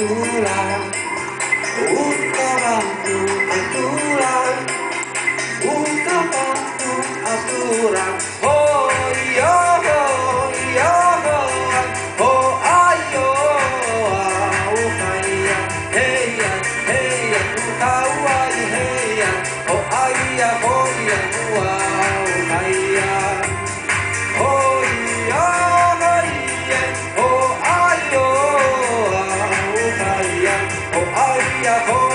kebetulan Untuk waktu kebetulan Untuk waktu aturan Oh yo ho yo ho Oh ayo Oh kaya Hey ya hey ya Ku tahu ay hey ya Oh ay ya oh Maria,